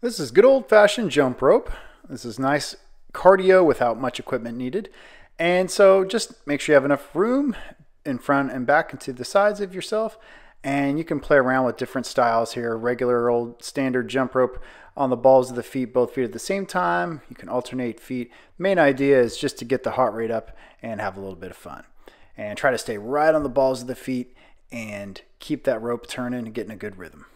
This is good old fashioned jump rope. This is nice cardio without much equipment needed. And so just make sure you have enough room in front and back and to the sides of yourself. And you can play around with different styles here. Regular old standard jump rope on the balls of the feet, both feet at the same time. You can alternate feet. Main idea is just to get the heart rate up and have a little bit of fun. And try to stay right on the balls of the feet and keep that rope turning and getting a good rhythm.